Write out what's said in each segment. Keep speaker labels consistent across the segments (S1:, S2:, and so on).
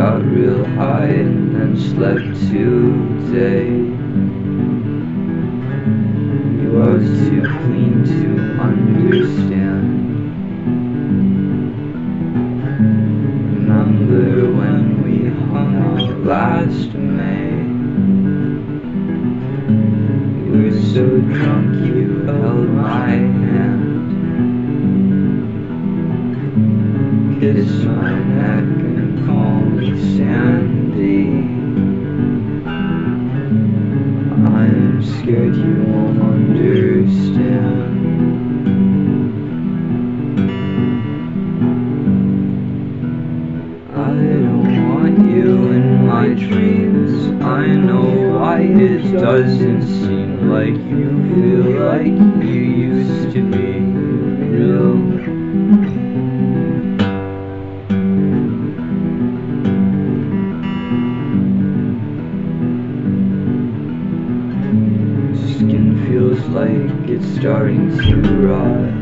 S1: got real high and then slept today. You are too clean to understand. Remember when we hung out last night? So drunk you held my hand. Kiss my neck and call me Sandy. I am scared you won't understand. I don't want you in my dreams. I know why it doesn't seem like you feel like you used to be real. Skin feels like it's starting to rot.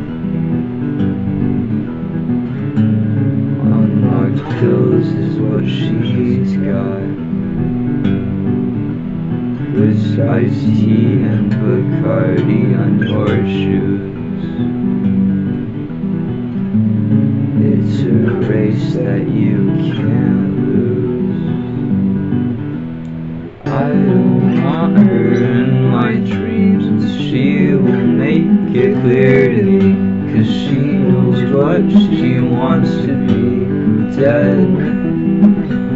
S1: With iced tea and Bacardi on your shoes. It's a race that you can't lose. I don't want her in my dreams. and She will make it clear to me. Cause she knows what she wants to be dead.